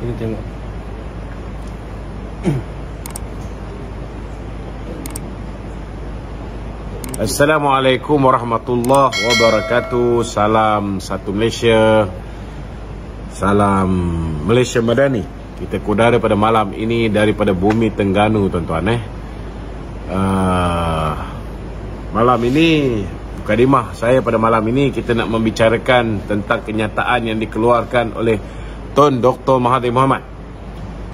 Kita tengok. Assalamualaikum warahmatullahi wabarakatuh. Salam satu Malaysia. Salam Malaysia Madani. Kita kudara pada malam ini daripada bumi Tengganu tuan-tuan eh. Uh, malam ini mukadimah saya pada malam ini kita nak membicarakan tentang kenyataan yang dikeluarkan oleh Tun Dr. Mahathir Mohamad.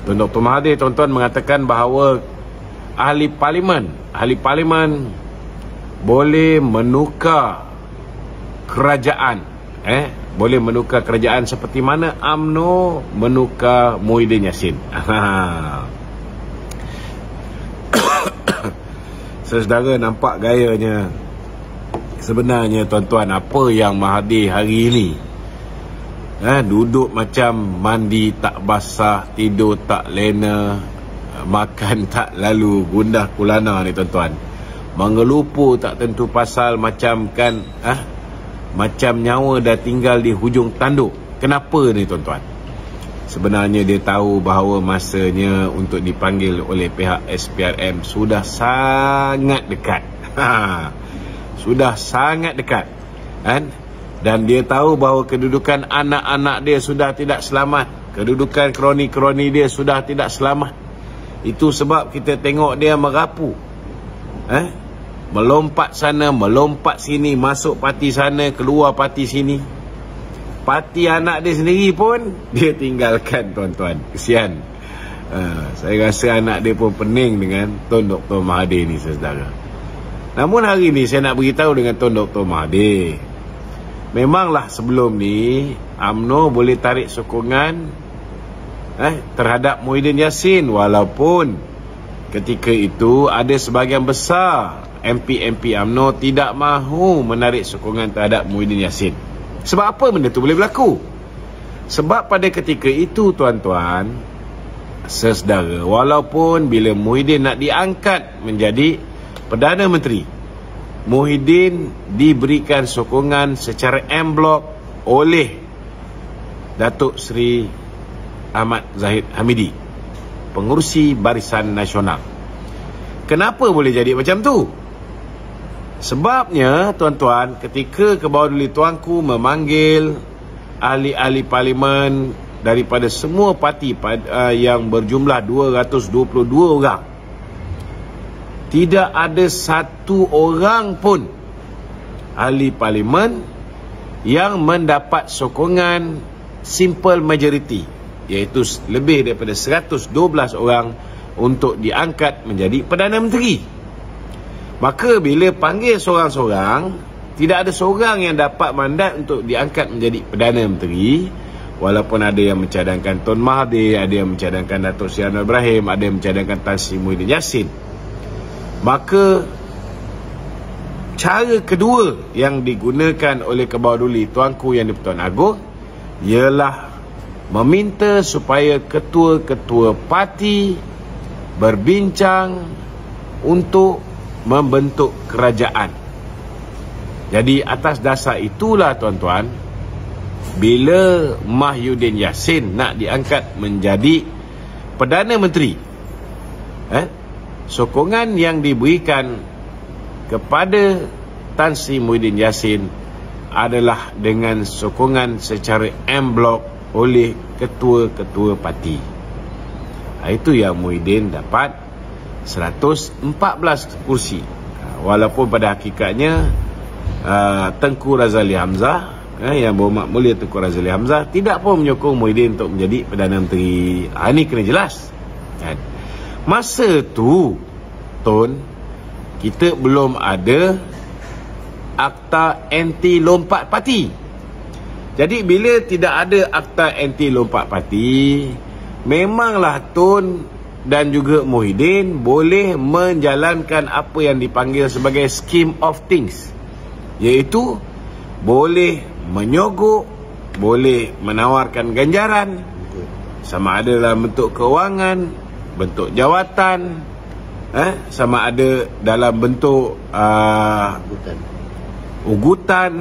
Tun Dr. Mahathir tuan-tuan mengatakan bahawa ahli parlimen, ahli parlimen boleh menukar kerajaan eh boleh menukar kerajaan seperti mana AMNO menukar Muhyiddin Yassin Saudara nampak gayanya Sebenarnya tuan-tuan Apa yang Mahathir hari ini eh, Duduk macam Mandi tak basah Tidur tak lena Makan tak lalu Gundah kulana ni tuan-tuan. Mengelupu tak tentu pasal macam kan ah macam nyawa dah tinggal di hujung tanduk. Kenapa ni tuan-tuan? Sebenarnya dia tahu bahawa masanya untuk dipanggil oleh pihak SPRM sudah sangat dekat. Ha. sudah sangat dekat. Kan dan dia tahu bahawa kedudukan anak-anak dia sudah tidak selamat kedudukan kroni-kroni dia sudah tidak selamat itu sebab kita tengok dia merapu eh melompat sana, melompat sini, masuk parti sana, keluar parti sini. Parti anak dia sendiri pun dia tinggalkan tuan-tuan. Kesian. Uh, saya rasa anak dia pun pening dengan Tun Dr. Mahathir ni saudara. Namun hari ni saya nak beritahu dengan Tun Dr. Mahathir. Memanglah sebelum ni AMNO boleh tarik sokongan eh, terhadap Muhyiddin Yassin walaupun ketika itu ada sebahagian besar MP-MP UMNO tidak mahu menarik sokongan terhadap Muhyiddin Yassin. Sebab apa benda itu boleh berlaku? Sebab pada ketika itu tuan-tuan, sesedara, walaupun bila Muhyiddin nak diangkat menjadi Perdana Menteri, Muhyiddin diberikan sokongan secara M blok oleh Datuk Seri Ahmad Zahid Hamidi, pengurusi Barisan Nasional. Kenapa boleh jadi macam tu? Sebabnya tuan-tuan ketika ke bawah duli tuanku memanggil ahli-ahli parlimen daripada semua parti uh, yang berjumlah 222 orang tidak ada satu orang pun ahli parlimen yang mendapat sokongan simple majority iaitu lebih daripada 112 orang untuk diangkat menjadi Perdana Menteri. Maka bila panggil seorang-seorang Tidak ada seorang yang dapat mandat untuk diangkat menjadi Perdana Menteri Walaupun ada yang mencadangkan Tun Mahathir Ada yang mencadangkan Datuk Seri Anwar Ibrahim Ada yang mencadangkan Tan Sri Muhyiddin Yassin Maka Cara kedua yang digunakan oleh Kebawah Tuanku yang di-Pertuan Agong Ialah meminta supaya ketua-ketua parti berbincang untuk membentuk kerajaan. Jadi atas dasar itulah tuan-tuan bila Mahyudin Yassin nak diangkat menjadi Perdana Menteri eh, sokongan yang diberikan kepada Tan Sri Muhyiddin Yassin adalah dengan sokongan secara M blok oleh ketua-ketua parti. Itu yang Muhyiddin dapat 114 kursi walaupun pada hakikatnya uh, Tengku Razali Hamzah eh, yang berhormat mulia Tengku Razali Hamzah tidak pun menyokong Muhyiddin untuk menjadi Perdana Menteri ha, ini kena jelas kan? Masa tu Tun kita belum ada akta anti lompat parti. Jadi bila tidak ada akta anti lompat parti memanglah Tun dan juga Muhyiddin boleh menjalankan apa yang dipanggil sebagai scheme of things. Iaitu boleh menyogok boleh menawarkan ganjaran. Sama ada dalam bentuk kewangan bentuk jawatan eh sama ada dalam bentuk uh, ugutan.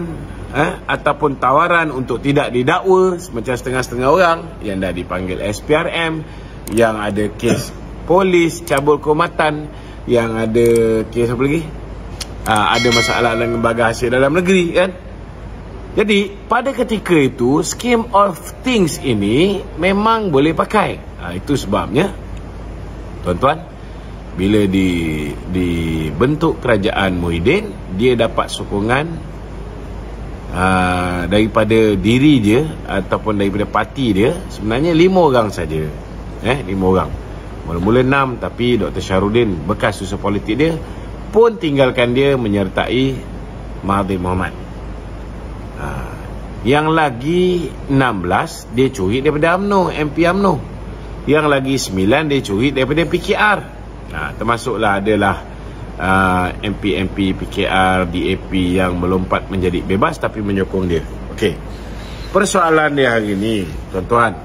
eh, ataupun tawaran untuk tidak didakwa macam setengah-setengah orang yang dah dipanggil SPRM yang ada kes polis cabul kehormatan yang ada kes apa lagi? Uh, ada masalah dengan lembaga hasil dalam negeri kan? Jadi pada ketika itu scheme of things ini memang boleh pakai. Uh, itu sebabnya tuan-tuan bila di dibentuk kerajaan Muhyiddin dia dapat sokongan uh, daripada diri dia ataupun daripada parti dia sebenarnya lima orang saja. Eh lima orang. Mula-mula enam tapi Dr. Syarudin bekas susah politik dia pun tinggalkan dia menyertai Mahathir Mohamad. Uh, yang lagi 16 dia curi daripada UMNO MP UMNO yang lagi 9 dia curi daripada PKR Ha, termasuklah adalah uh, MP-MP PKR, DAP yang melompat menjadi bebas tapi menyokong dia. Okey. Persoalan dia hari ini, tuan-tuan.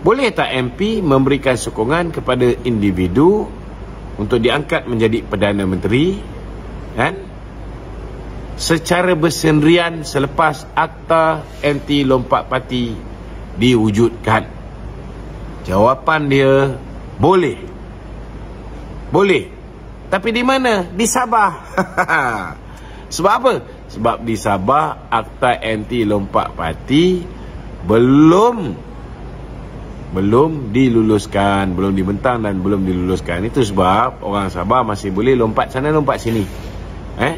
Boleh tak MP memberikan sokongan kepada individu untuk diangkat menjadi Perdana Menteri kan? Secara bersendirian selepas akta anti lompat parti diwujudkan. Jawapan dia boleh. Boleh. Tapi di mana? Di Sabah. Sebab apa? Sebab di Sabah akta anti lompat parti belum belum diluluskan, belum dibentang dan belum diluluskan. Itu sebab orang Sabah masih boleh lompat sana lompat sini. Eh?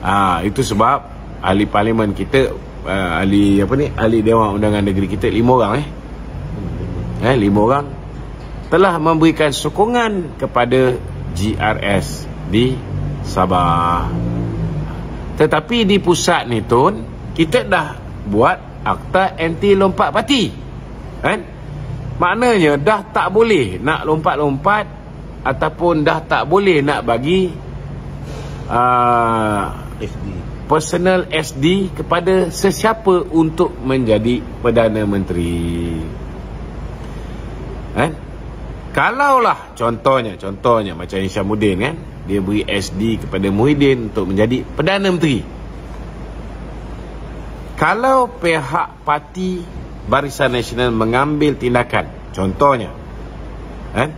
Ah, itu sebab ahli parlimen kita uh, ahli apa ni? Ahli Dewan Undangan Negeri kita lima orang eh. Eh, lima orang telah memberikan sokongan kepada GRS di Sabah. Tetapi di pusat ni Tun, kita dah buat akta anti lompat parti. Kan? Maknanya dah tak boleh nak lompat-lompat ataupun dah tak boleh nak bagi uh, SD. personal SD kepada sesiapa untuk menjadi Perdana Menteri. Kan? Kalaulah contohnya, contohnya macam Isyamuddin kan, dia beri SD kepada Muhyiddin untuk menjadi Perdana Menteri. Kalau pihak parti Barisan Nasional mengambil tindakan, contohnya, kan,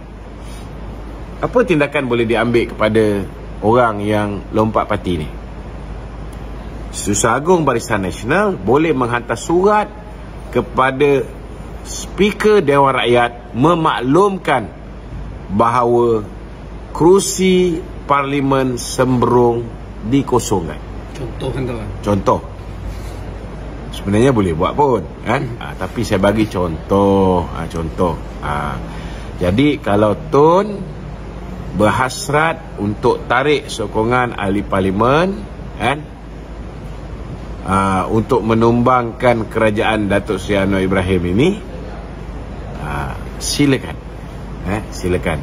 apa tindakan boleh diambil kepada orang yang lompat parti ni? Susah Agung Barisan Nasional boleh menghantar surat kepada Speaker Dewan Rakyat memaklumkan bahawa kerusi parlimen sembrong dikosongkan. Contoh kan tuan. Contoh. Sebenarnya boleh buat pun, kan? Hmm. Ha, tapi saya bagi contoh, ha, contoh. Ha. Jadi kalau Tun berhasrat untuk tarik sokongan ahli parlimen, kan? Ha, untuk menumbangkan kerajaan Datuk Seri Anwar Ibrahim ini, silakan. Eh, silakan.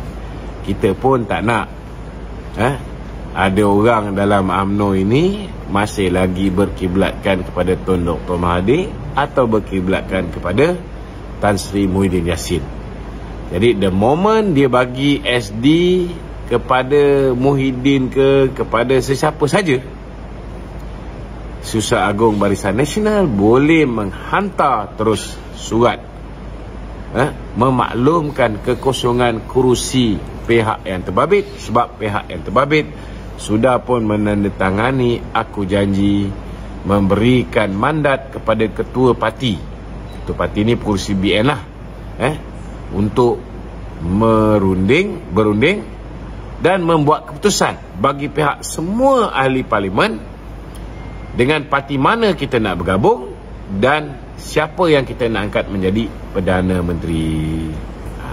Kita pun tak nak eh, ada orang dalam AMNO ini masih lagi berkiblatkan kepada Tun Dr. Mahathir atau berkiblatkan kepada Tan Sri Muhyiddin Yassin. Jadi the moment dia bagi SD kepada Muhyiddin ke kepada sesiapa saja Susah Agung Barisan Nasional boleh menghantar terus surat eh, memaklumkan kekosongan kerusi pihak yang terbabit. Sebab pihak yang terbabit sudah pun menandatangani aku janji memberikan mandat kepada ketua parti. Ketua parti ni kerusi BN lah. Eh, untuk merunding berunding dan membuat keputusan bagi pihak semua ahli parlimen dengan parti mana kita nak bergabung dan siapa yang kita nak angkat menjadi Perdana Menteri. Ha.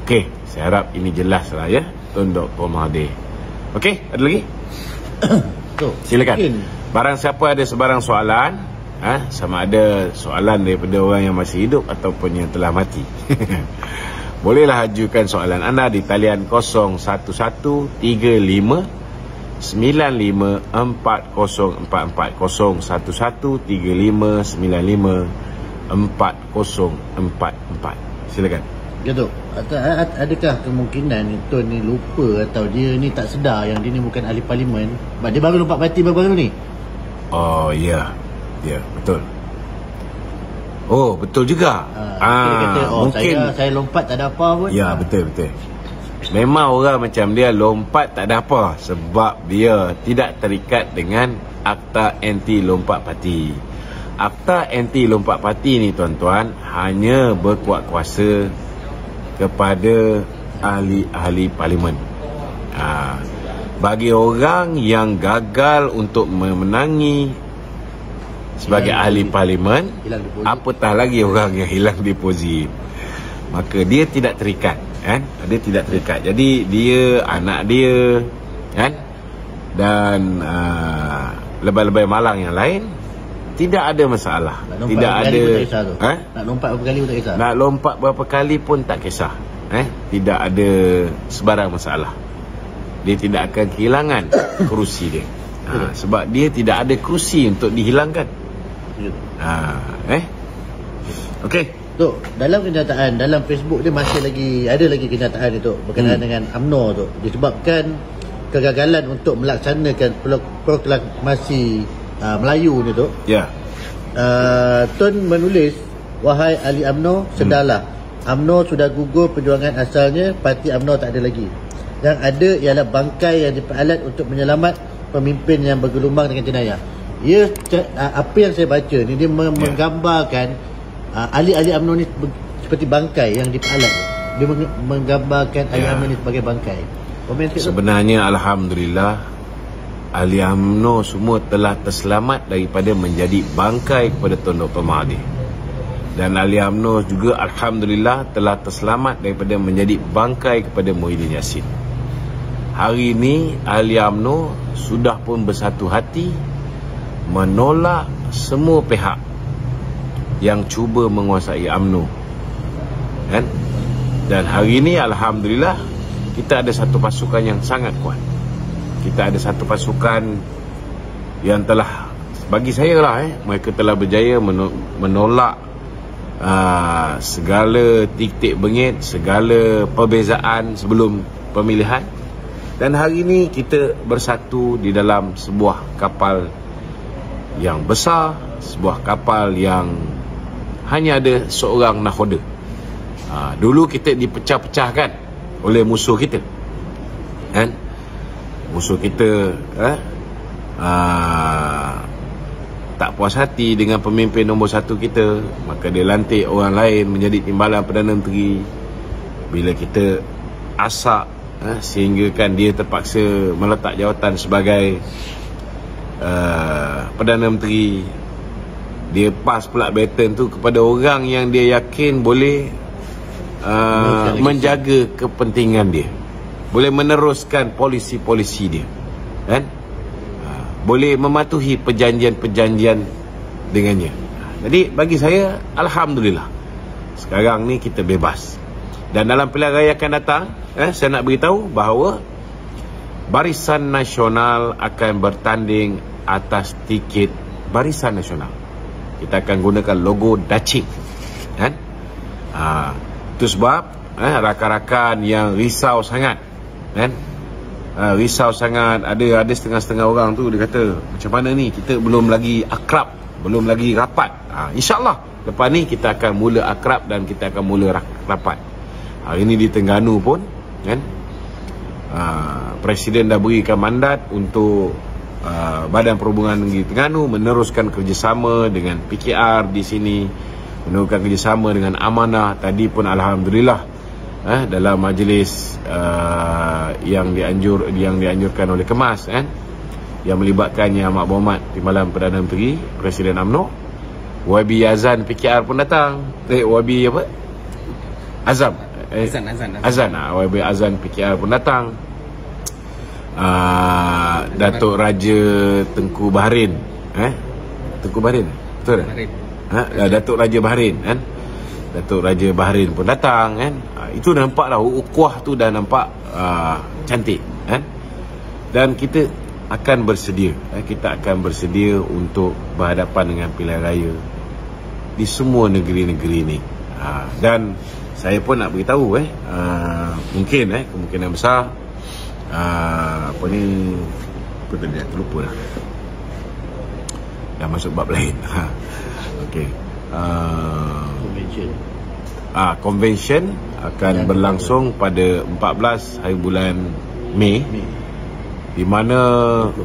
Okey, saya harap ini jelas lah ya, Tun Dr. Mahathir. Okey, ada lagi? Silakan. Barang siapa ada sebarang soalan, ha, sama ada soalan daripada orang yang masih hidup ataupun yang telah mati. Bolehlah ajukan soalan anda di talian 01135 9540451135954044 silakan ya tu adakah kemungkinan Tuan ni lupa atau dia ni tak sedar yang dia ni bukan ahli parlimen sebab dia baru lompat parti baru-baru ni Oh ya. Ya, betul. Oh, betul juga. Ha, dia kata, oh, mungkin saya, saya lompat tak ada apa pun. Ya, betul betul. Memang orang macam dia lompat tak ada apa sebab dia tidak terikat dengan akta anti lompat parti. Akta anti lompat parti ni tuan-tuan hanya berkuat kuasa kepada ahli-ahli parlimen. Ha, bagi orang yang gagal untuk memenangi sebagai hilang ahli parlimen, apatah lagi orang yang hilang deposit. Maka dia tidak terikat, kan? Dia tidak terikat. Jadi dia anak dia, kan? Dan uh, lebay-lebay malang yang lain tidak ada masalah. Tidak ada ha? Nak lompat berapa kali pun tak kisah. Nak lompat berapa kali pun tak kisah. Eh, tidak ada sebarang masalah. Dia tidak akan kehilangan kerusi dia. Ha, sebab dia tidak ada kerusi untuk dihilangkan. Ha, eh. Okey. Tok, dalam kenyataan dalam Facebook dia masih lagi ada lagi kenyataan itu berkenaan hmm. dengan AMNO tu disebabkan kegagalan untuk melaksanakan proklamasi uh, Melayu ni tu. Ya. Yeah. Uh, Tun menulis wahai ahli AMNO sedalah hmm. AMNO sudah gugur perjuangan asalnya parti AMNO tak ada lagi. Yang ada ialah bangkai yang diperalat untuk menyelamat pemimpin yang bergelombang dengan jenayah. Ya uh, apa yang saya baca ni dia yeah. Menggambarkan uh, ahli-ahli AMNO ni seperti bangkai yang diperalat. Dia menggambarkan yeah. ahli AMNO ni sebagai bangkai. Sebenarnya Alhamdulillah Ahli UMNO semua telah terselamat daripada menjadi bangkai kepada Tuan Dr. Mahathir Dan Ahli UMNO juga Alhamdulillah telah terselamat daripada menjadi bangkai kepada Muhyiddin Yassin Hari ini Ahli UMNO sudah pun bersatu hati Menolak semua pihak yang cuba menguasai UMNO kan? Dan hari ini Alhamdulillah kita ada satu pasukan yang sangat kuat. Kita ada satu pasukan yang telah bagi saya lah eh mereka telah berjaya menolak uh, segala titik bengit, segala perbezaan sebelum pemilihan. Dan hari ini kita bersatu di dalam sebuah kapal yang besar, sebuah kapal yang hanya ada seorang nakhoda. Uh, dulu kita dipecah-pecahkan oleh musuh kita. Kan? Musuh kita eh, aa, tak puas hati dengan pemimpin nombor satu kita maka dia lantik orang lain menjadi timbalan Perdana Menteri. Bila kita asak eh, sehingga kan dia terpaksa meletak jawatan sebagai uh, Perdana Menteri dia pas pula baton tu kepada orang yang dia yakin boleh uh, menjaga kepentingan dia. Boleh meneruskan polisi-polisi dia kan? Uh, boleh mematuhi perjanjian-perjanjian dengannya. Jadi bagi saya alhamdulillah. Sekarang ni kita bebas. Dan dalam pilihan raya akan datang eh, saya nak beritahu bahawa Barisan Nasional akan bertanding atas tiket Barisan Nasional. Kita akan gunakan logo Dacing. Kan? Ha, itu sebab eh, rakan-rakan yang risau sangat. Kan? Uh, risau sangat. Ada ada setengah-setengah orang tu dia kata macam mana ni? Kita belum lagi akrab belum lagi rapat. Uh, insyaallah lepas ni kita akan mula akrab dan kita akan mula rapat. Hari ini di Tengganu pun kan? Uh, presiden dah berikan mandat untuk uh, Badan Perhubungan Negeri Tengganu meneruskan kerjasama dengan PKR di sini menemukan kerjasama dengan amanah. Tadi pun Alhamdulillah eh, dalam majlis uh, yang dianjur yang dianjurkan oleh Kemas eh, yang melibatkan Yang Amat Berhormat Timbalan Perdana Menteri Presiden UMNO. YB Azan PKR pun datang. Eh, YB apa? Azam. Eh, Azan Azan Azan, Azan ah, YB Azan PKR pun datang uh, Datuk Raja Tengku Bahrain eh? Tengku Bahrain betul tak? Bahrain. Ha? Datuk Raja Bahrain kan? Datuk Raja Bahrain pun datang kan? Ha, itu dah nampak lah ukuah tu dah nampak uh, cantik kan? Dan kita akan bersedia eh, kita akan bersedia untuk berhadapan dengan pilihan raya di semua negeri-negeri ni. Ha, dan saya pun nak beritahu eh? Uh, mungkin eh? Kemungkinan besar uh, apa ni apa tadi aku lupa lah dah masuk bab lain ha. okey uh, Convention. ah convention akan Dan- berlangsung pada 14 hari bulan Mei Ni. di mana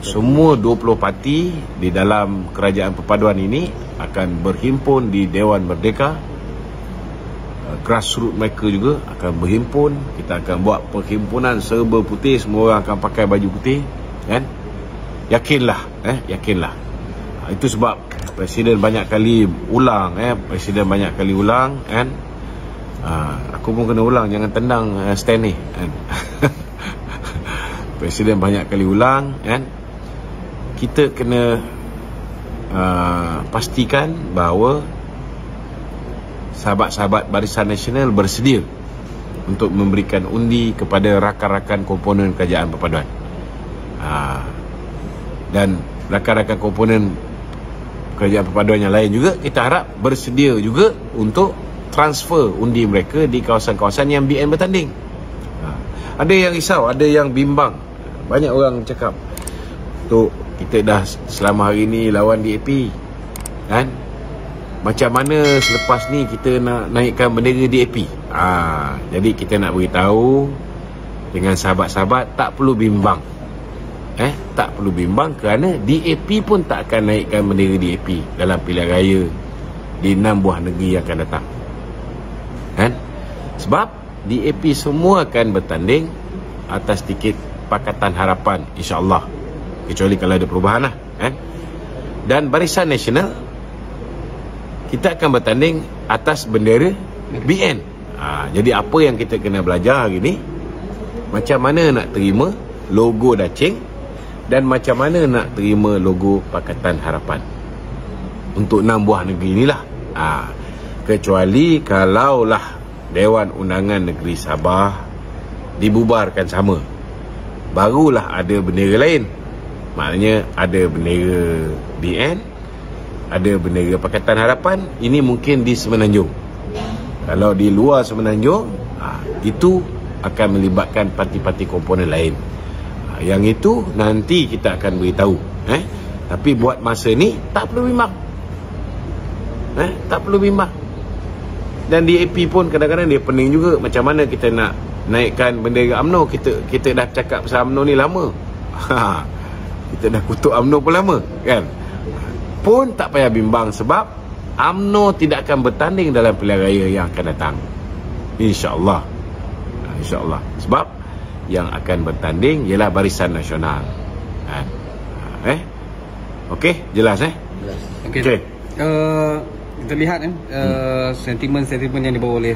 semua 20 parti di dalam kerajaan perpaduan ini akan berhimpun di Dewan Merdeka Uh, grassroots mereka juga akan berhimpun. Kita akan buat perhimpunan serba putih. Semua orang akan pakai baju putih kan? Yakinlah eh? Yakinlah. Ha, itu sebab presiden banyak kali ulang eh? Presiden banyak kali ulang kan? Ha, aku pun kena ulang. Jangan tendang uh, stand ni kan? Presiden banyak kali ulang kan? Kita kena uh, pastikan bahawa sahabat-sahabat Barisan Nasional bersedia untuk memberikan undi kepada rakan-rakan komponen kerajaan perpaduan. Ha, dan rakan-rakan komponen kerajaan perpaduan yang lain juga kita harap bersedia juga untuk transfer undi mereka di kawasan-kawasan yang BN bertanding. Ha, ada yang risau, ada yang bimbang. Banyak orang cakap, "Tok, kita dah selama hari ni lawan DAP." Kan? Macam mana selepas ni kita nak naikkan bendera DAP? Ha, jadi kita nak beritahu dengan sahabat-sahabat tak perlu bimbang. Eh, tak perlu bimbang kerana DAP pun tak akan naikkan bendera DAP dalam pilihan raya di enam buah negeri yang akan datang. Kan? Sebab DAP semua akan bertanding atas tiket Pakatan Harapan insya-Allah. Kecuali kalau ada perubahan lah, kan? Dan Barisan Nasional kita akan bertanding atas bendera BN. Ha, jadi apa yang kita kena belajar hari ni macam mana nak terima logo Dacing dan macam mana nak terima logo Pakatan Harapan untuk enam buah negeri inilah. Ha, kecuali kalaulah Dewan Undangan Negeri Sabah dibubarkan sama. Barulah ada bendera lain. Maknanya ada bendera BN, ada bendera Pakatan Harapan, ini mungkin di Semenanjung. Kalau di luar Semenanjung, ha, itu akan melibatkan parti-parti komponen lain. Ha, yang itu nanti kita akan beritahu. Eh? Tapi buat masa ni tak perlu bimbang. Eh? Tak perlu bimbang. Dan DAP pun kadang-kadang dia pening juga macam mana kita nak naikkan bendera UMNO. Kita kita dah cakap pasal UMNO ni lama. Ha, kita dah kutuk UMNO pun lama kan. Pun tak payah bimbang sebab UMNO tidak akan bertanding dalam pilihan raya yang akan datang. InsyaAllah. Ha, InsyaAllah. Sebab yang akan bertanding ialah Barisan Nasional. Kan? Ha, Eh? Okey, jelas eh? Jelas. Okey. Okey. Uh, kita lihat kan uh, sentimen-sentimen yang dibawa oleh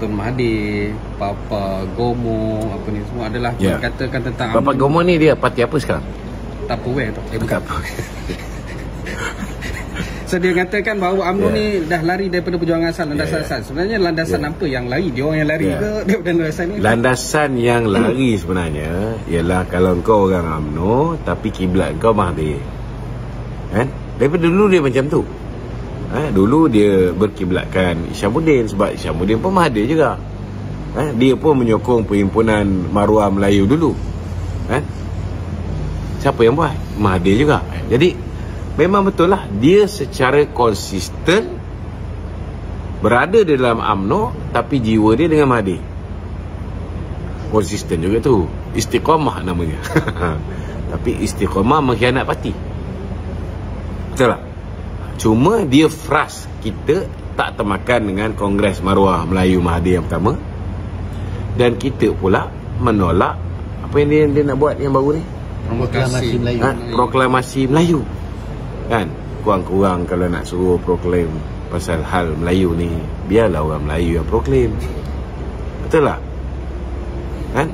Tun Mahathir, Papa Gomo, apa ni semua adalah Ya. mengatakan tentang Bapak UMNO Gomo ni dia parti apa sekarang? Tupperware tu. Eh, bukan. So dia katakan bahawa UMNO Ya. ni dah lari daripada perjuangan asal landasan Ya, ya. asal. Sebenarnya landasan Ya. apa yang lari? Dia orang yang lari Ya. ke daripada landasan ni? Landasan yang lari sebenarnya ialah kalau kau orang UMNO tapi kiblat kau Mahathir. Kan? Daripada dulu dia macam tu. Ha, dulu dia berkiblatkan Isyamuddin sebab Isyamuddin pun Mahathir juga. Ha, dia pun menyokong perhimpunan Maruah Melayu dulu. Ha? Siapa yang buat? Mahathir juga. Jadi memang betul lah dia secara konsisten berada dalam UMNO tapi jiwa dia dengan Mahathir konsisten juga tu. Istiqamah namanya. Tapi istiqamah mengkhianat parti. Betul tak? Cuma dia frust kita tak termakan dengan Kongres Maruah Melayu Mahathir yang pertama. Dan kita pula menolak apa yang dia, dia nak buat yang baru ni? Proklamasi Melayu. ha, proklamasi Melayu kan? Kurang-kurang kalau nak suruh proklaim pasal hal Melayu ni biarlah orang Melayu yang proklaim betul tak? Kan?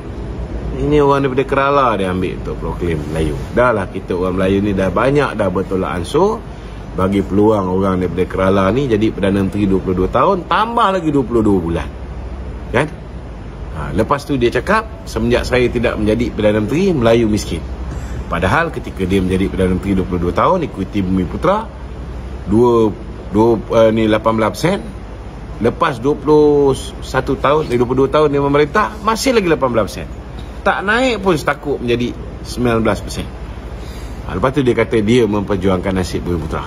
Ini orang daripada Kerala dia ambil untuk proklaim Melayu. Dah lah kita orang Melayu ni dah banyak dah bertolak ansur. Bagi peluang orang daripada Kerala ni jadi Perdana Menteri 22 tahun tambah lagi 22 bulan. Kan? Ha, lepas tu dia cakap semenjak saya tidak menjadi Perdana Menteri Melayu miskin Padahal ketika dia menjadi Perdana Menteri 22 tahun ikuti Bumi Putra 2 2 uh, ni 18%. Lepas 21 tahun, eh, 22 tahun dia memerintah masih lagi 18%. Tak naik pun setakuk menjadi 19%. Ha, lepas tu dia kata dia memperjuangkan nasib Bumi Putra.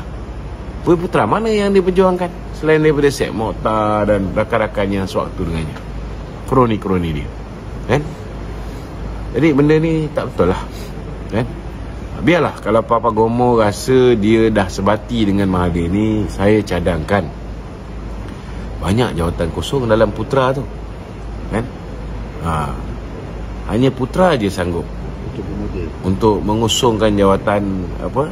Putra mana yang diperjuangkan Selain daripada Syed Mokhtar Dan rakan-rakan yang sewaktu dengannya Kroni-kroni dia Kan Jadi benda ni tak betul lah Kan Biarlah kalau Papa Gomo rasa dia dah sebati dengan Mahathir ni Saya cadangkan Banyak jawatan kosong dalam putra tu Kan ha. Hanya putra je sanggup Untuk mengusungkan jawatan apa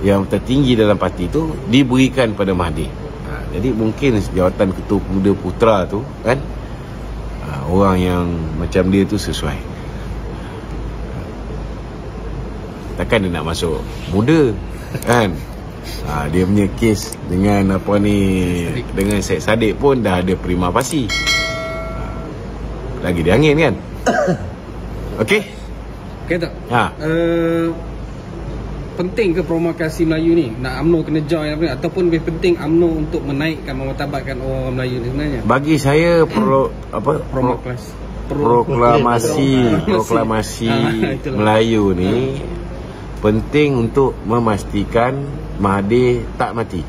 yang tertinggi dalam parti tu diberikan pada Mahdi. Ha, jadi mungkin jawatan ketua pemuda putra tu kan ha, orang yang macam dia tu sesuai. Takkan dia nak masuk muda kan? Ha, dia punya kes dengan apa ni dengan Syed Saddiq pun dah ada prima facie. Ha, lagi dia angin kan? Okey? Okay tak? Ha. Uh, penting ke promokasi Melayu ni? Nak UMNO kena join apa ni? Ataupun lebih penting UMNO untuk menaikkan memartabatkan orang Melayu ni sebenarnya? Bagi saya pro apa pro, Promoklas. proklamasi Proklamasi. proklamasi Ah. Melayu ni penting untuk memastikan Mahathir tak mati.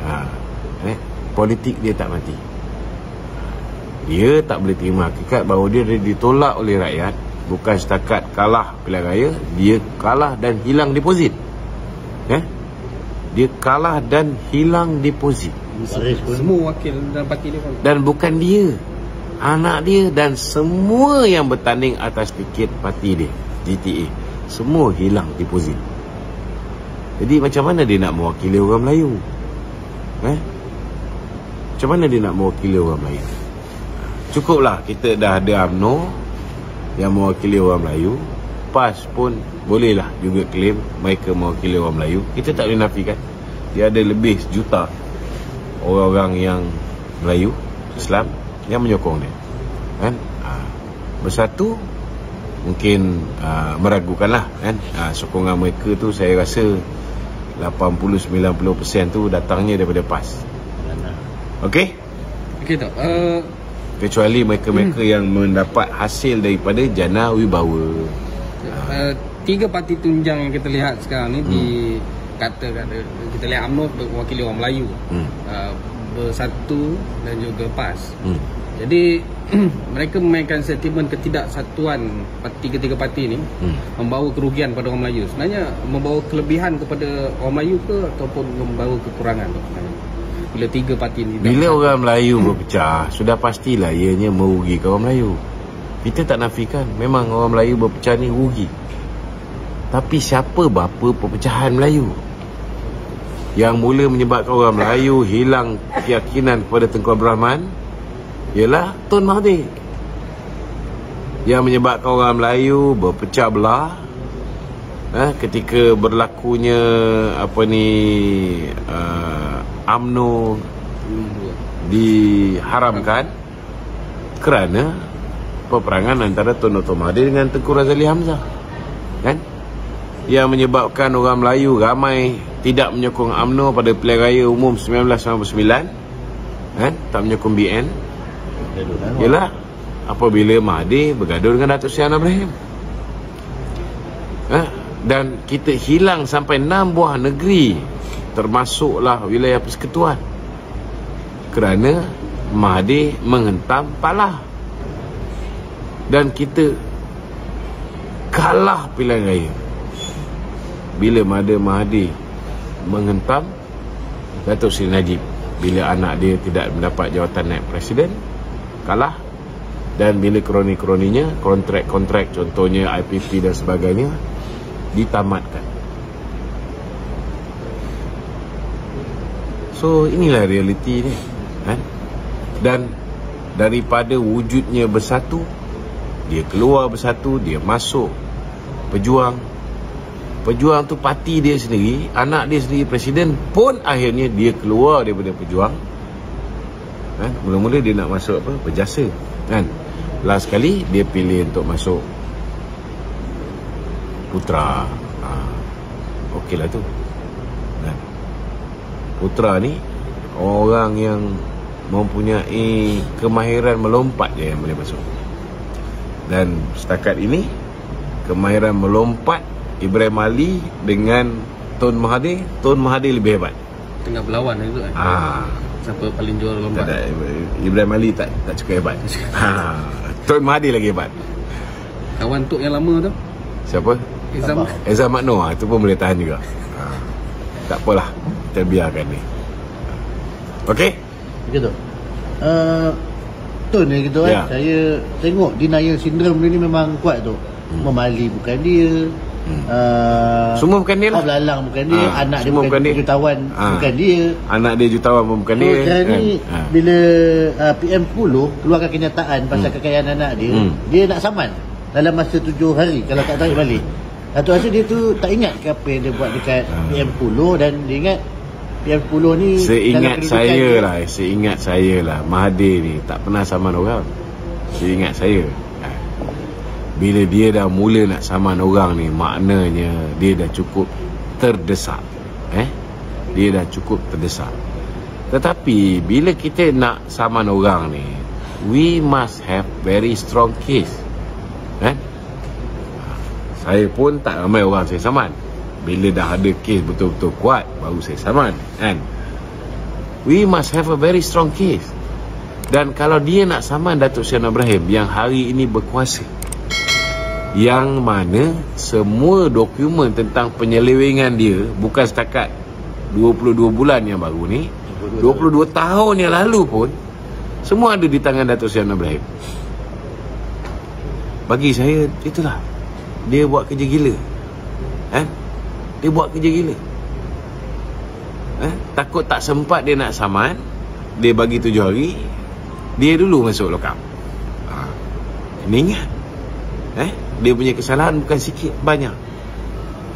Ha, eh, politik dia tak mati. Dia tak boleh terima hakikat bahawa dia ditolak oleh rakyat bukan setakat kalah pilihan raya, dia kalah dan hilang deposit. Eh? Dia kalah dan hilang deposit. Semua wakil dalam parti dia pun. Dan bukan dia Anak dia dan semua yang bertanding atas tiket parti dia GTA Semua hilang deposit. Jadi macam mana dia nak mewakili orang Melayu? Eh? Macam mana dia nak mewakili orang Melayu? Cukuplah kita dah ada UMNO Yang mewakili orang Melayu. PAS pun bolehlah juga claim Mereka mewakili orang Melayu. Kita tak boleh nafikan. Dia ada lebih sejuta Orang-orang yang Melayu Islam yang menyokong dia. Kan? Ha, bersatu mungkin ha, meragukanlah kan ha, sokongan mereka tu saya rasa 80-90% tu datangnya daripada PAS Okey Okey tak? Uh, kecuali mereka-mereka yang mendapat hasil daripada jana wibawa uh, tiga parti tunjang yang kita lihat sekarang ni di kata kata kita lihat UMNO mewakili orang Melayu. hmm. Uh, bersatu dan juga PAS. Hmm. Jadi mereka memainkan sentimen ketidaksatuan parti ketiga parti ni Hmm. membawa kerugian pada orang Melayu. Sebenarnya membawa kelebihan kepada orang Melayu ke ataupun membawa kekurangan. Bila tiga parti ni Bila orang Melayu berpecah Sudah pastilah ianya merugikan orang Melayu Kita tak nafikan Memang orang Melayu berpecah ni rugi Tapi siapa bapa perpecahan Melayu Yang mula menyebabkan orang Melayu Hilang keyakinan kepada Tengku Abdul Rahman Ialah Tun Mahathir Yang menyebabkan orang Melayu berpecah belah eh, ketika berlakunya apa ni uh, AMNO diharamkan. Kerana peperangan antara Tun Dr. Mahathir dengan Tengku Razali Hamzah kan? Yang menyebabkan orang Melayu ramai tidak menyokong AMNO pada pilihan raya umum 1999 kan? Tak menyokong BN ialah apabila Mahathir bergaduh dengan Datuk Anwar Ibrahim ha? dan kita hilang sampai 6 buah negeri termasuklah wilayah persekutuan. Kerana Mahathir menghentam Palah. Dan kita kalah pilihan raya. Bila Mahathir Mahathir menghentam Datuk Seri Najib bila anak dia tidak mendapat jawatan naib presiden kalah. Dan bila kroni-kroninya kontrak-kontrak contohnya IPP dan sebagainya ditamatkan. So inilah realiti ni kan dan daripada wujudnya bersatu dia keluar bersatu dia masuk pejuang. Pejuang tu parti dia sendiri anak dia sendiri presiden pun akhirnya dia keluar daripada pejuang kan? Mula-mula dia nak masuk apa? Berjasa kan? Last sekali dia pilih untuk masuk putra. Ha. okey lah tu. Kan? Putra ni orang yang mempunyai kemahiran melompat je yang boleh masuk. Dan setakat ini kemahiran melompat Ibrahim Ali dengan Tun Mahathir. Tun Mahathir lebih hebat Tengah berlawan itu kan. ah Siapa paling jual tak lomba. ada Ibrahim Ali tak tak cukup hebat ha Tun Mahathir lagi hebat Kawan Tok yang lama tu. siapa. Abang. Ezra Makno ah, itu pun boleh tahan juga ha. tak apalah kita biarkan ni Okey Begitu. Uh, Tun ni gitu Ya. kan. Saya tengok denial syndrome ni memang kuat tu. Memali bukan dia. Hmm. Uh, Semua bukan dia lah. Kau belalang bukan dia. Ah, anak dia bukan, bukan dia. jutawan Ah. bukan dia. anak dia jutawan pun bukan So, dia sekarang ni Ha. bila uh, PM10 keluarkan kenyataan pasal Hmm. kekayaan anak dia, Hmm. dia nak saman dalam masa tujuh hari kalau tak tarik balik. Satu rasa dia tu tak ingat ke apa yang dia buat dekat Ah. PM10 dan dia ingat PM10 ni Seingat saya lah Seingat saya lah Mahathir ni Tak pernah saman orang Seingat saya Ha. Bila dia dah mula nak saman orang ni Maknanya Dia dah cukup Terdesak Eh? Dia dah cukup terdesak. Tetapi Bila kita nak saman orang ni We must have Very strong case Eh? Saya pun tak ramai orang saya saman. Bila dah ada kes betul-betul kuat baru saya saman kan? We must have a very strong case. Dan kalau dia nak saman Datuk Seri Ibrahim yang hari ini berkuasa yang mana semua dokumen tentang penyelewengan dia bukan setakat 22 bulan yang baru ni 22 tahun yang lalu pun semua ada di tangan Datuk Seri Ibrahim bagi saya itulah dia buat kerja gila eh? dia buat kerja gila eh? takut tak sempat dia nak saman dia bagi tujuh hari dia dulu masuk lokap ha. ini ingat eh? Dia punya kesalahan bukan sikit banyak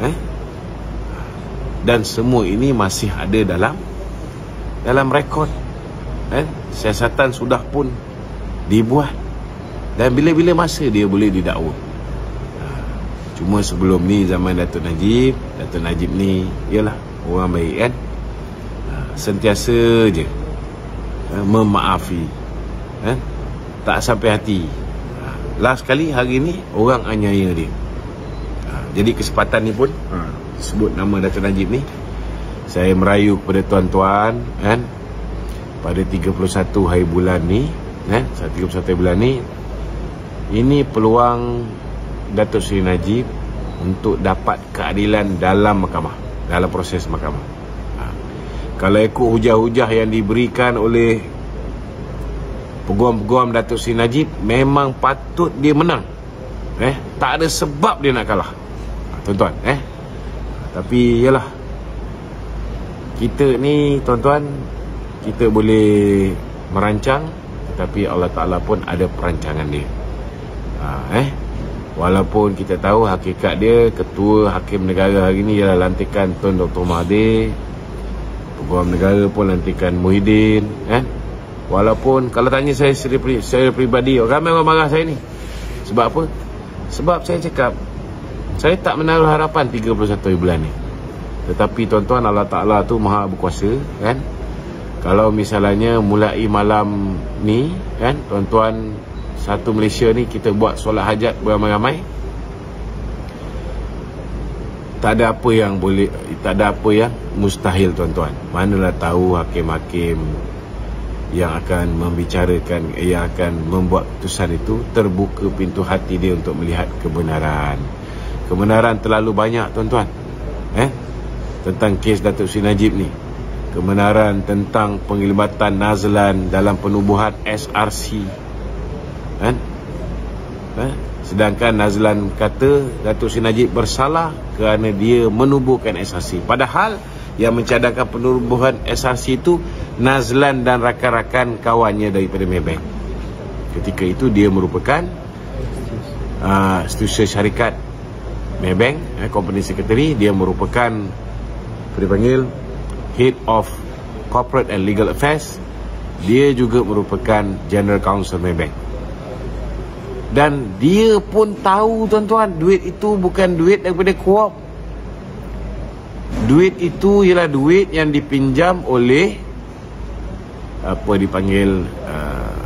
eh? dan semua ini masih ada dalam dalam rekod eh? siasatan sudah pun dibuat dan bila-bila masa dia boleh didakwa. Cuma sebelum ni zaman Datuk Najib Datuk Najib ni Yalah orang baik kan Ha, Sentiasa je ha, Memaafi ha, Tak sampai hati Ha, Last kali hari ni Orang anyaya dia Ha, Jadi kesempatan ni pun ha, Sebut nama Datuk Najib ni Saya merayu kepada tuan-tuan kan Pada 31 hari bulan ni kan 31 hari bulan ni ini peluang Datuk Seri Najib untuk dapat keadilan dalam mahkamah, dalam proses mahkamah. Ha. Kalau ikut hujah-hujah yang diberikan oleh peguam-peguam Datuk Seri Najib, memang patut dia menang. Eh, tak ada sebab dia nak kalah. Ha, tuan-tuan, eh. Tapi yalah. Kita ni tuan-tuan, kita boleh merancang tetapi Allah Taala pun ada perancangan dia ha, eh walaupun kita tahu hakikat dia ketua hakim negara hari ni ialah lantikan Tun Dr. Mahathir peguam negara pun lantikan Muhyiddin eh walaupun kalau tanya saya pri, secara peribadi ramai orang marah saya ni. Sebab apa? Sebab saya cakap saya tak menaruh harapan 31 bulan ni. Tetapi tuan-tuan Allah Ta'ala tu maha berkuasa kan? Kalau misalnya mulai malam ni kan? Tuan-tuan satu Malaysia ni kita buat solat hajat beramai-ramai. Tak ada apa yang boleh tak ada apa yang mustahil tuan-tuan. Manalah tahu hakim-hakim yang akan membicarakan yang akan membuat keputusan itu terbuka pintu hati dia untuk melihat kebenaran. Kebenaran terlalu banyak tuan-tuan. Eh? Tentang kes Datuk Sri Najib ni. Kebenaran tentang penglibatan Nazlan dalam penubuhan SRC kan eh? sedangkan Nazlan kata Datuk Sri Najib bersalah kerana dia menubuhkan SRC padahal yang mencadangkan penubuhan SRC itu Nazlan dan rakan-rakan kawannya daripada Maybank. Ketika itu dia merupakan uh, setiausaha syarikat Maybank eh, company secretary. Dia merupakan dipanggil Head of Corporate and Legal Affairs. Dia juga merupakan General Counsel Maybank. Dan dia pun tahu tuan-tuan Duit itu bukan duit daripada Coop Duit itu ialah duit yang dipinjam oleh Apa dipanggil uh,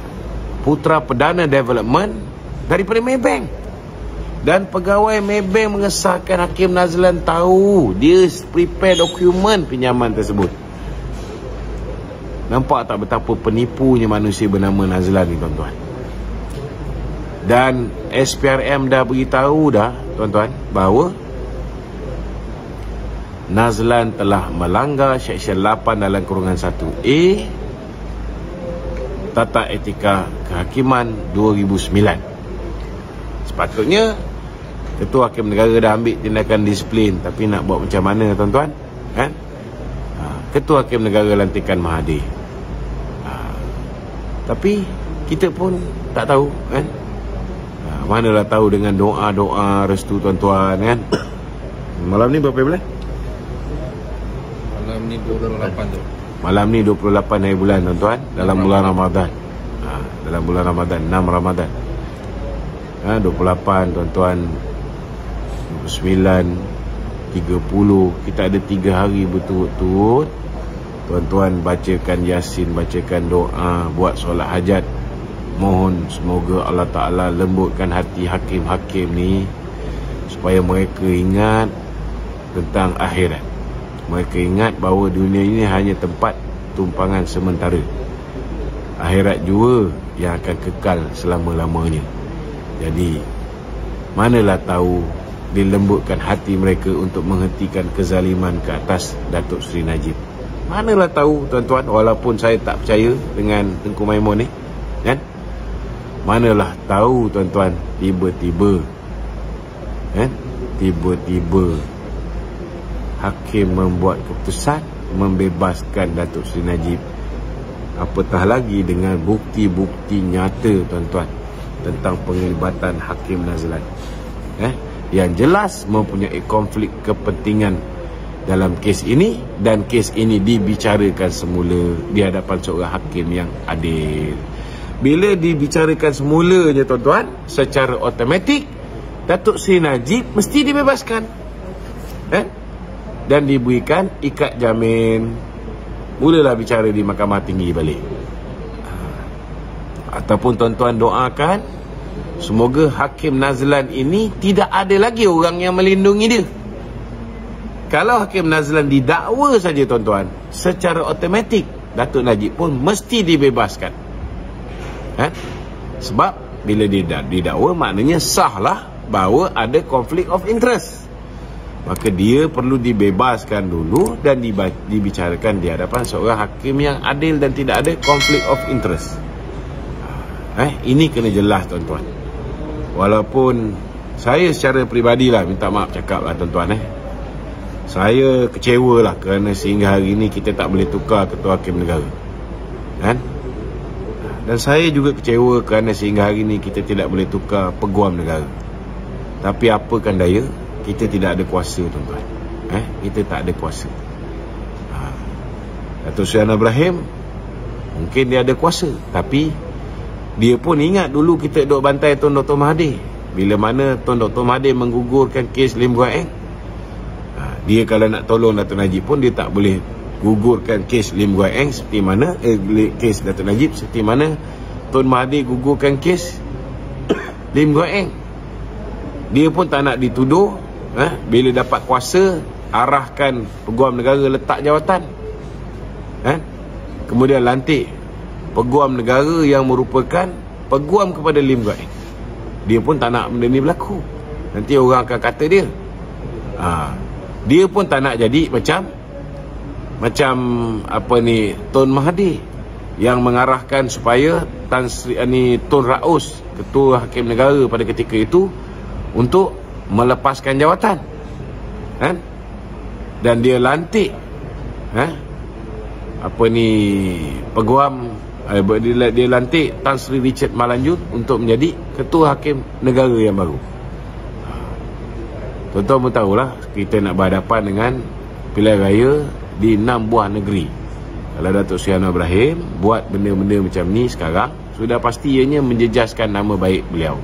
Putra Perdana Development Daripada Maybank Dan pegawai Maybank mengesahkan Hakim Nazlan tahu dia prepare dokumen pinjaman tersebut. Nampak tak betapa penipunya manusia bernama Nazlan ni tuan-tuan. Dan SPRM dah beritahu dah tuan-tuan bahawa Nazlan telah melanggar Seksyen 8 dalam kurungan 1A Tata Etika Kehakiman 2009 Sepatutnya Ketua Hakim Negara dah ambil tindakan disiplin Tapi nak buat macam mana tuan-tuan kan? Ha, Ketua Hakim Negara lantikan Mahathir ha, Tapi kita pun tak tahu kan? Ha, manalah tahu dengan doa-doa restu tuan-tuan kan? Malam ni berapa bulan? Malam ni 28 tu. Malam ni 28 hari bulan tuan-tuan. Dalam bulan Ramadan. Ha, Dalam bulan Ramadan. 6 Ramadan. Ha, 28 tuan-tuan. 29 30 Kita ada 3 hari betul-betul Tuan-tuan bacakan Yasin Bacakan doa Buat solat hajat. Mohon semoga Allah Ta'ala lembutkan hati hakim-hakim ni Supaya mereka ingat Tentang akhirat mereka ingat bahawa dunia ini hanya tempat tumpangan sementara. Akhirat juga yang akan kekal selama-lamanya. Jadi, manalah tahu dilembutkan hati mereka untuk menghentikan kezaliman ke atas Datuk Seri Najib. Manalah tahu tuan-tuan walaupun saya tak percaya dengan Tengku Maimun ni. Kan? Manalah tahu tuan-tuan tiba-tiba kan? Tiba-tiba hakim membuat keputusan membebaskan Datuk Seri Najib. Apatah lagi dengan bukti-bukti nyata tuan-tuan tentang penglibatan Hakim Nazlan. Eh yang jelas mempunyai konflik kepentingan dalam kes ini dan kes ini dibicarakan semula di hadapan seorang hakim yang adil. Bila dibicarakan semulanya tuan-tuan secara automatik Datuk Seri Najib mesti dibebaskan. Eh dan diberikan ikat jamin. Mulalah bicara di mahkamah tinggi balik. Ataupun tuan-tuan doakan semoga Hakim Nazlan ini tidak ada lagi orang yang melindungi dia. Kalau Hakim Nazlan didakwa saja tuan-tuan secara automatik Datuk Najib pun mesti dibebaskan. Eh? sebab bila didakwa maknanya sahlah bahawa ada konflik of interest maka dia perlu dibebaskan dulu dan dibicarakan di hadapan seorang hakim yang adil dan tidak ada konflik of interest. Eh ini kena jelas tuan-tuan. Walaupun saya secara peribadilah minta maaf cakap lah tuan-tuan eh. Saya kecewa lah kerana sehingga hari ini kita tak boleh tukar ketua hakim negara. Kan? Dan saya juga kecewa kerana sehingga hari ini kita tidak boleh tukar peguam negara. Tapi apakan daya kita tidak ada kuasa tuan-tuan eh kita tak ada kuasa ha. Datuk Seri Ibrahim mungkin dia ada kuasa tapi dia pun ingat dulu kita duk bantai Tuan Dr. Mahathir bila mana Tuan Dr. Mahathir menggugurkan kes Lim Guan Eng ha. dia kalau nak tolong Datuk Najib pun dia tak boleh gugurkan kes Lim Guan Eng seperti mana eh, kes Datuk Najib seperti mana Tuan Mahathir gugurkan kes Lim Guan Eng dia pun tak nak dituduh eh, bila dapat kuasa arahkan peguam negara letak jawatan. Eh, kemudian lantik peguam negara yang merupakan peguam kepada Lim Guai. Dia pun tak nak benda ni berlaku. Nanti orang akan kata dia ha, dia pun tak nak jadi macam macam apa ni Tun Mahathir yang mengarahkan supaya Tan Sri ni Tun Raus ketua hakim negara pada ketika itu untuk melepaskan jawatan. Kan dan dia lantik. Ha? apa ni peguam eh, dia, dia lantik Tan Sri Richard Malanjut untuk menjadi ketua hakim negara yang baru. Tuan-tuan pun tahulah kita nak berhadapan dengan pilihan raya di enam buah negeri. Kalau Datuk Sri Anwar Ibrahim buat benda-benda macam ni sekarang sudah pasti ianya menjejaskan nama baik beliau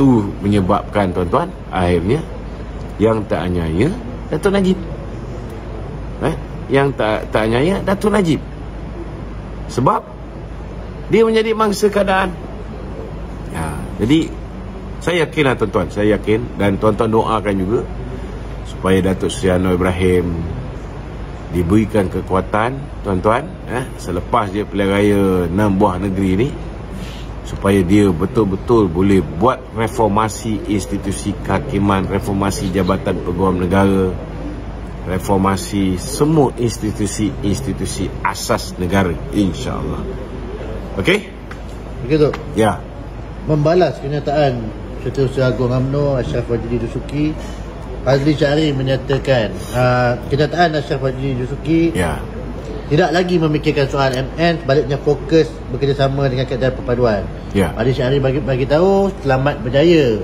itu menyebabkan tuan-tuan akhirnya yang tak anyaya Datuk Najib eh? yang tak tak anyaya Datuk Najib sebab dia menjadi mangsa keadaan ya, jadi Saya yakin lah tuan-tuan, saya yakin dan tuan-tuan doakan juga supaya Datuk Seri Anwar Ibrahim diberikan kekuatan tuan-tuan eh, selepas dia pilihan raya 6 buah negeri ni supaya dia betul-betul boleh buat reformasi institusi kehakiman, reformasi jabatan peguam negara, reformasi semua institusi-institusi asas negara insya-Allah. Okey? Begitu. Ya. Membalas kenyataan Setiausaha Agung UMNO Ashraf Wajidi Dusuki Fazli Syari menyatakan uh, kenyataan Ashraf Wajidi Dusuki Ya. Tidak lagi memikirkan soal MN sebaliknya fokus bekerjasama dengan Keadaan Perpaduan. Ya. Fazli Syari bagi bagi tahu selamat berjaya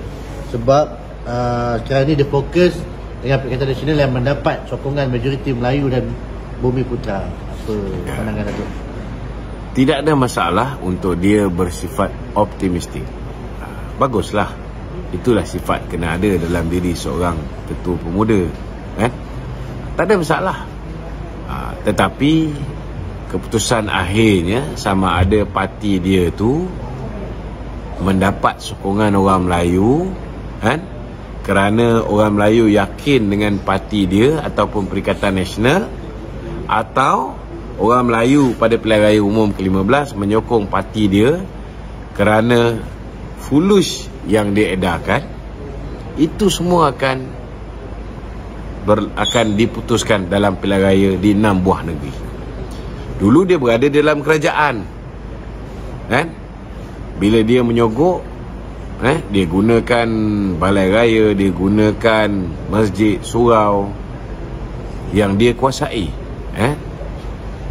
sebab uh, sekarang ni dia fokus dengan Perikatan Nasional yang mendapat sokongan majoriti Melayu dan Bumi Putra. Apa Ya. pandangan tu? Tidak ada masalah untuk dia bersifat optimistik. Ah, Baguslah. Itulah sifat kena ada dalam diri seorang ketua pemuda. Kan? Tak ada masalah. Ah, Tetapi keputusan akhirnya sama ada parti dia tu mendapat sokongan orang Melayu kan? Kerana orang Melayu yakin dengan parti dia ataupun Perikatan Nasional atau orang Melayu pada pilihan raya umum ke-15 menyokong parti dia kerana fulus yang dia edarkan itu semua akan ber, akan diputuskan dalam pilihan raya di enam buah negeri. Dulu dia berada dalam kerajaan. Kan bila dia menyogok eh dia gunakan balai raya dia gunakan masjid surau yang dia kuasai. Eh?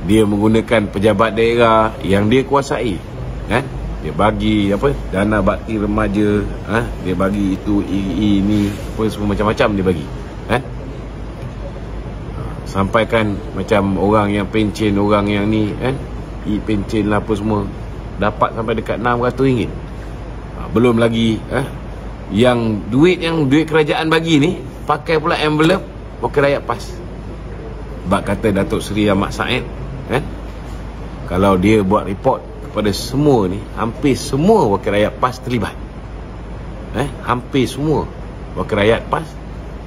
Dia menggunakan pejabat daerah yang dia kuasai. Kan dia bagi apa? Dana bakti remaja. Ha? dia bagi itu ini, ini apa semua macam-macam dia bagi sampaikan macam orang yang pencen orang yang ni kan? I pencen lah apa semua. Dapat sampai dekat RM600 ha, belum lagi eh, yang duit yang duit kerajaan bagi ni pakai pula envelope wakil rakyat PAS. Sebab kata Datuk Seri Ahmad Said kan? Kalau dia buat report kepada semua ni hampir semua wakil rakyat PAS terlibat. Eh? Hampir semua wakil rakyat PAS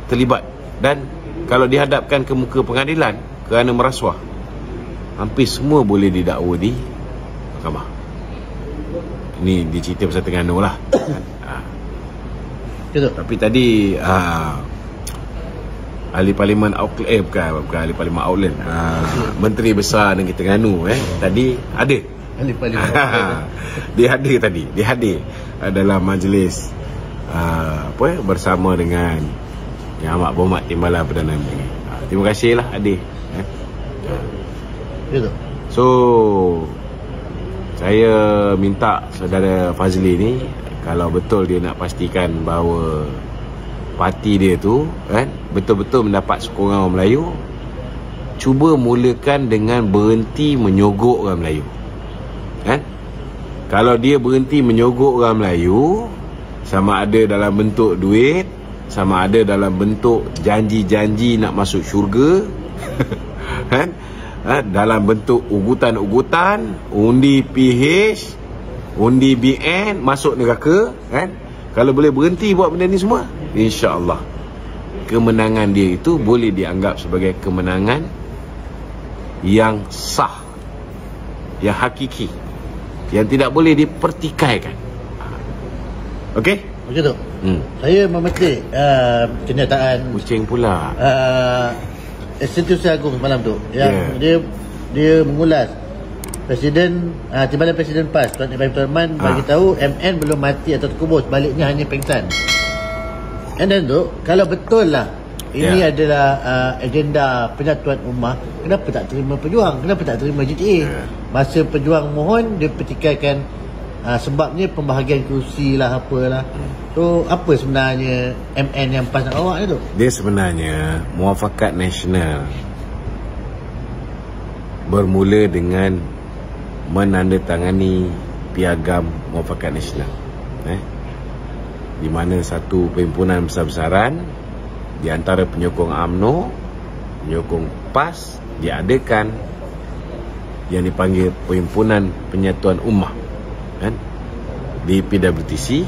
terlibat. Dan kalau dihadapkan ke muka pengadilan kerana merasuah hampir semua boleh didakwa di mahkamah ni dia cerita pasal Terengganu lah ha. Betul. tapi tadi uh, ahli parlimen Auckland eh bukan bukan ahli parlimen Auckland uh, menteri besar negeri Terengganu eh tadi ada Ahli Parlimen. dia hadir tadi dia hadir dalam majlis uh, apa eh, bersama dengan yang amat berhormat Timbalan Perdana Menteri uh, terima kasih lah hadir eh. Betul. So saya minta saudara Fazli ni kalau betul dia nak pastikan bahawa parti dia tu kan betul-betul mendapat sokongan orang Melayu cuba mulakan dengan berhenti menyogok orang Melayu. Kan kalau dia berhenti menyogok orang Melayu sama ada dalam bentuk duit sama ada dalam bentuk janji-janji nak masuk syurga. Kan? Ha, dalam bentuk ugutan-ugutan undi PH undi BN masuk neraka. Kan? Kalau boleh berhenti buat benda ni semua insya-Allah. Kemenangan dia itu boleh dianggap sebagai kemenangan yang sah yang hakiki yang tidak boleh dipertikaikan. Okey Macam tu. hmm Saya memetik uh, kenyataan kucing pula uh, Institusi Agung semalam tu yang Yeah. dia dia mengulas Presiden uh, Timbalan Presiden PAS Tuan Ibrahim Tuan Ah. bagi tahu MN belum mati atau terkubur sebaliknya hanya pengsan. And then tu kalau betul lah ini Yeah. adalah uh, agenda penyatuan ummah kenapa tak terima pejuang kenapa tak terima GTA Yeah. masa pejuang mohon dia pertikaikan uh, sebabnya pembahagian kursi lah apalah. So apa sebenarnya MN yang PAS nak bawa ni tu? Dia sebenarnya muafakat nasional. Bermula dengan menandatangani piagam muafakat nasional. Eh? Di mana satu perhimpunan besar-besaran di antara penyokong AMNO, penyokong PAS diadakan yang dipanggil Perhimpunan Penyatuan Ummah kan? di PWTC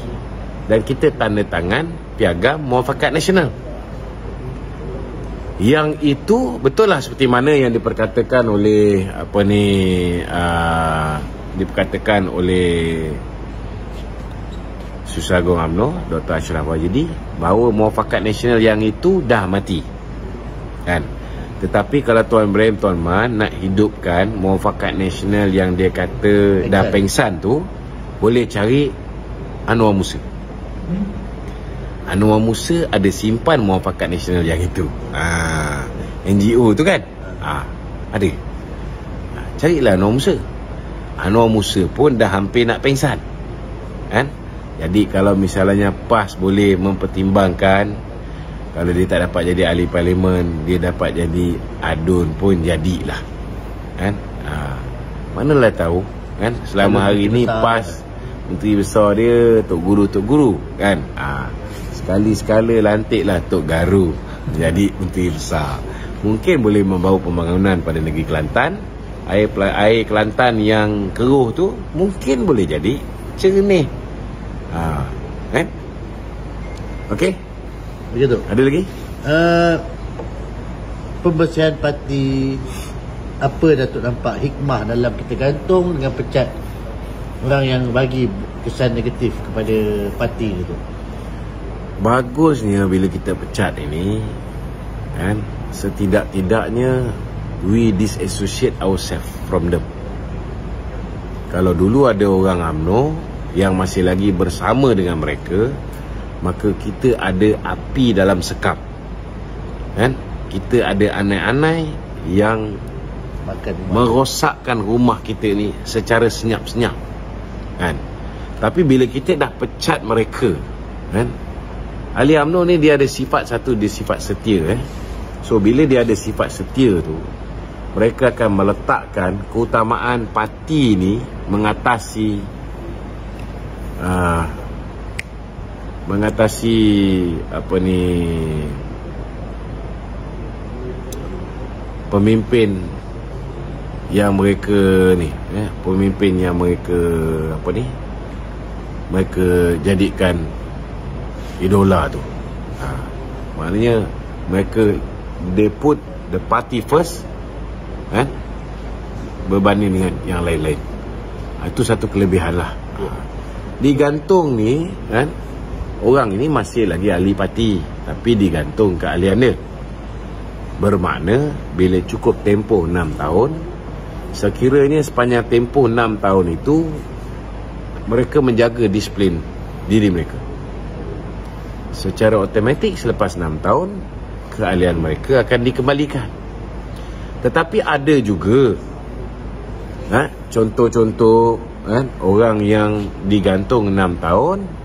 dan kita tanda tangan piagam muafakat nasional yang itu betul lah seperti mana yang diperkatakan oleh apa ni uh, diperkatakan oleh Susah Agung UMNO Dr. Ashraf Wajidi bahawa muafakat nasional yang itu dah mati kan tetapi kalau Tuan Ibrahim Tuan Man nak hidupkan muafakat nasional yang dia kata dah pengsan tu boleh cari Anwar Musa. Anwar Musa ada simpan muafakat nasional yang itu. Ha, NGO tu kan? Ha, ada. Ha, carilah Anwar Musa. Anwar Musa pun dah hampir nak pengsan. Kan? Jadi kalau misalnya PAS boleh mempertimbangkan kalau dia tak dapat jadi ahli parlimen dia dapat jadi adun pun jadilah. Kan? Ha, manalah tahu kan? Selama hari ni PAS menteri besar dia tok guru tok guru kan? Ha, sekali-sekala lantiklah tok garu jadi menteri besar. Mungkin boleh membawa pembangunan pada negeri Kelantan. Air air Kelantan yang keruh tu mungkin boleh jadi cernih. Ha, kan? Okey Begitu. Ada lagi? Uh, pembersihan parti apa Datuk nampak hikmah dalam kita gantung dengan pecat orang yang bagi kesan negatif kepada parti itu. Bagusnya bila kita pecat ini kan setidak-tidaknya we disassociate ourselves from them. Kalau dulu ada orang AMNO yang masih lagi bersama dengan mereka maka kita ada api dalam sekap. Kan? Kita ada anai-anai yang Makan merosakkan rumah kita ni secara senyap-senyap. Kan? Tapi bila kita dah pecat mereka kan? Ali UMNO ni dia ada sifat satu dia sifat setia eh? So bila dia ada sifat setia tu mereka akan meletakkan keutamaan parti ni mengatasi uh, mengatasi apa ni pemimpin yang mereka ni eh, pemimpin yang mereka apa ni mereka jadikan idola tu ha, maknanya mereka they put the party first eh, berbanding dengan yang lain-lain ha, itu satu kelebihan lah ha. digantung ni kan eh, orang ini masih lagi ahli parti tapi digantung keahlian dia. Bermakna bila cukup tempoh 6 tahun sekiranya sepanjang tempoh 6 tahun itu mereka menjaga disiplin diri mereka. Secara automatik selepas 6 tahun keahlian mereka akan dikembalikan. Tetapi ada juga ha, contoh-contoh ha, orang yang digantung 6 tahun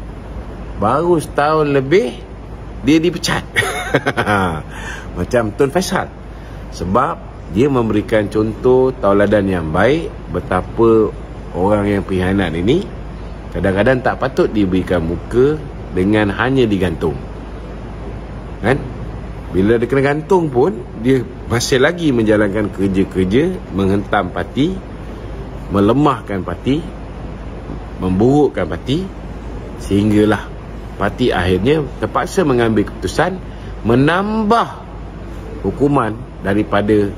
Baru setahun lebih Dia dipecat. Macam Tun Faisal. Sebab dia memberikan contoh tauladan yang baik Betapa orang yang pengkhianat ini Kadang-kadang tak patut diberikan muka Dengan hanya digantung. Kan? Bila dia kena gantung pun Dia masih lagi menjalankan kerja-kerja Menghentam parti Melemahkan parti Memburukkan parti Sehinggalah parti akhirnya terpaksa mengambil keputusan menambah hukuman daripada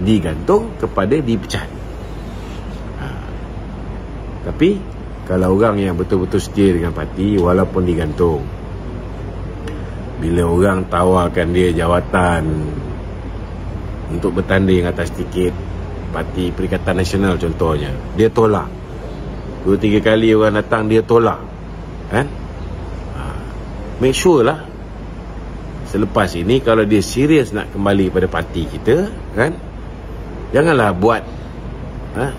digantung kepada dipecat. Ha. Tapi kalau orang yang betul-betul setia dengan parti walaupun digantung bila orang tawarkan dia jawatan untuk bertanding atas tiket parti Perikatan Nasional contohnya dia tolak dua tiga kali orang datang dia tolak kan make sure lah. Selepas ini kalau dia serius nak kembali pada parti kita kan janganlah buat ha,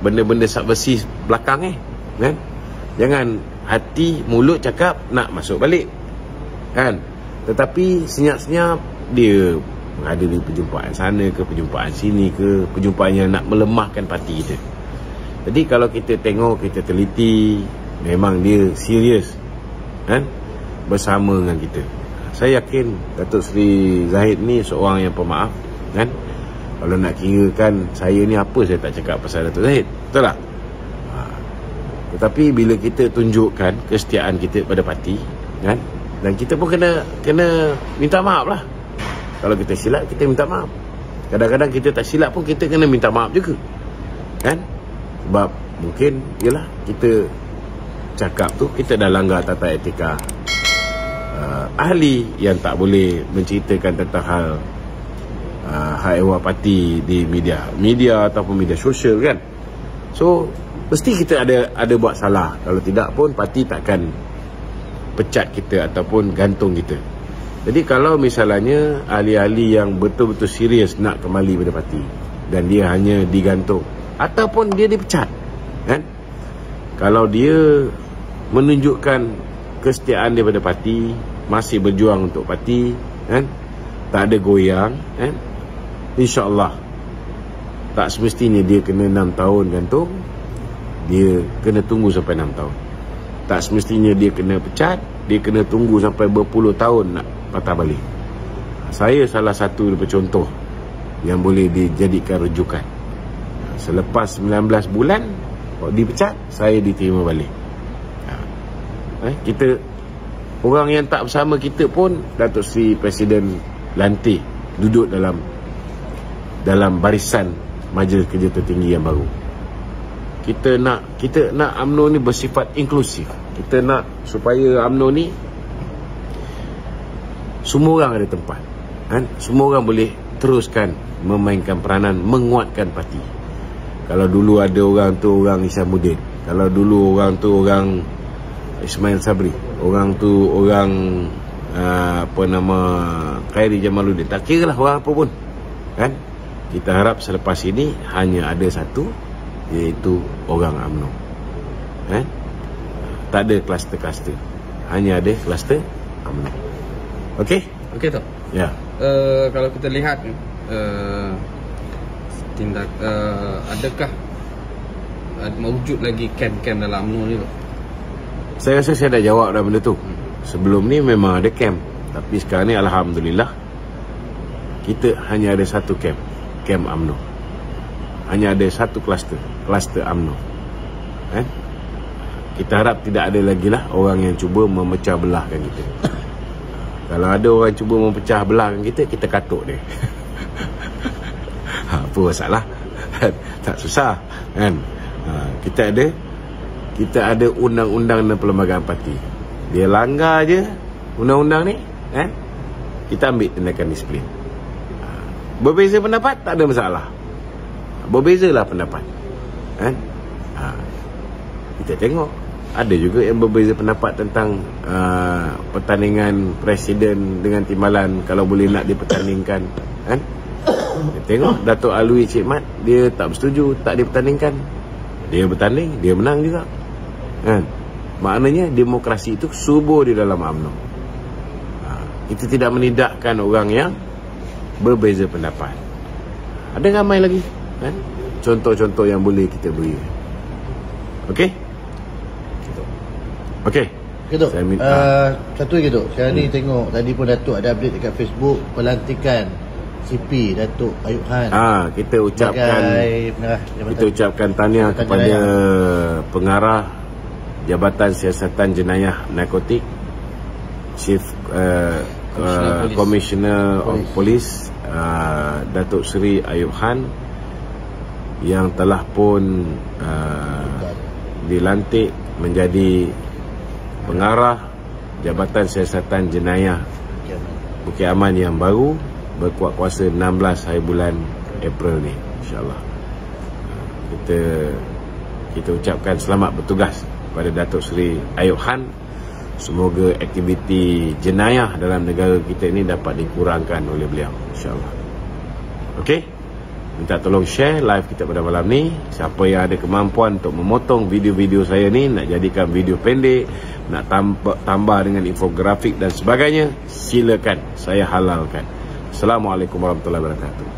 benda-benda subversif belakang eh kan. Jangan hati mulut cakap nak masuk balik kan. Tetapi senyap-senyap dia menghadiri perjumpaan sana ke perjumpaan sini ke perjumpaan yang nak melemahkan parti kita. Jadi kalau kita tengok kita teliti memang dia serius kan bersama dengan kita saya yakin Datuk Seri Zahid ni seorang yang pemaaf kan kalau nak kira kan saya ni apa saya tak cakap pasal Datuk Zahid betul tak ha. Tetapi bila kita tunjukkan kesetiaan kita pada parti kan dan kita pun kena kena minta maaf lah. Kalau kita silap kita minta maaf. Kadang-kadang kita tak silap pun kita kena minta maaf juga. Kan? Sebab mungkin yalah kita cakap tu kita dah langgar tata etika uh, ahli yang tak boleh menceritakan tentang hal uh, hak ehwal parti di media. Media ataupun media sosial kan? So mesti kita ada ada buat salah. Kalau tidak pun parti takkan pecat kita ataupun gantung kita. Jadi kalau misalnya ahli-ahli yang betul-betul serius nak kembali pada parti dan dia hanya digantung ataupun dia dipecat kan? Kalau dia menunjukkan kesetiaan daripada parti masih berjuang untuk parti kan? Tak ada goyang kan? Insyaallah. Tak semestinya dia kena 6 tahun gantung. Dia kena tunggu sampai 6 tahun. Tak semestinya dia kena pecat dia kena tunggu sampai berpuluh tahun nak patah balik. Saya salah satu daripada contoh yang boleh dijadikan rujukan. Selepas 19 bulan dipecat saya diterima balik. Eh, kita orang yang tak bersama kita pun Datuk Seri Presiden lantik duduk dalam dalam barisan majlis kerja tertinggi yang baru. Kita nak kita nak AMNO ni bersifat inklusif. Kita nak supaya AMNO ni semua orang ada tempat. Kan? Semua orang boleh teruskan memainkan peranan menguatkan parti. Kalau dulu ada orang tu orang Isyamuddin. Kalau dulu orang tu orang Ismail Sabri orang tu orang uh, apa nama Khairi Jamaluddin tak kira lah orang apa pun kan kita harap selepas ini hanya ada satu iaitu orang UMNO kan tak ada kluster-kluster hanya ada kluster UMNO Okey? Okey tu. Ya. Uh, kalau kita lihat uh, tindak uh, adakah uh, mewujud lagi kem-kem dalam UMNO ni tu? Saya rasa saya dah jawab dah benda tu. Sebelum ni memang ada camp. Tapi sekarang ni Alhamdulillah kita hanya ada satu camp. Camp UMNO. Hanya ada satu kluster. Kluster UMNO. Eh? Kita harap tidak ada lagi lah orang yang cuba memecah belahkan kita. Kalau ada orang cuba memecah belahkan kita, kita katuk dia. ha, apa masalah? tak susah. Kan? Ha, kita ada kita ada undang-undang dan perlembagaan parti. Dia langgar je undang-undang ni, eh? Kita ambil tindakan disiplin. Ha, berbeza pendapat tak ada masalah. Berbezalah pendapat. Eh? Ha, kita tengok ada juga yang berbeza pendapat tentang uh, pertandingan presiden dengan timbalan kalau boleh nak dipertandingkan kan kita tengok Datuk Alwi Cik Mat dia tak bersetuju tak dipertandingkan dia bertanding dia menang juga kan? Maknanya demokrasi itu subur di dalam UMNO. Ha, itu tidak menidakkan orang yang berbeza pendapat. Ada ramai lagi kan? Contoh-contoh yang boleh kita beri. Okey? Okey. Okay. Saya minta- Uh, satu lagi, Dok. Sekarang ni tengok tadi pun Datuk ada update dekat Facebook pelantikan CP Datuk Ayub Han. Ah kita ucapkan sebagai pengarah jabatan. kita ucapkan tahniah kepada pengarah Jabatan Siasatan Jenayah Narkotik Chief uh, uh. Commissioner of Police. Uh, Datuk Seri Ayub Han yang telah pun uh, dilantik menjadi pengarah Jabatan Siasatan Jenayah Bukit Aman yang baru berkuat kuasa 16 hari bulan April ni insyaallah. Kita kita ucapkan selamat bertugas kepada Datuk Seri Ayub Han. Semoga aktiviti jenayah dalam negara kita ini dapat dikurangkan oleh beliau insyaallah. Okey? Minta tolong share live kita pada malam ni. Siapa yang ada kemampuan untuk memotong video-video saya ni nak jadikan video pendek nak tambah, tambah dengan infografik dan sebagainya silakan saya halalkan. Assalamualaikum warahmatullahi wabarakatuh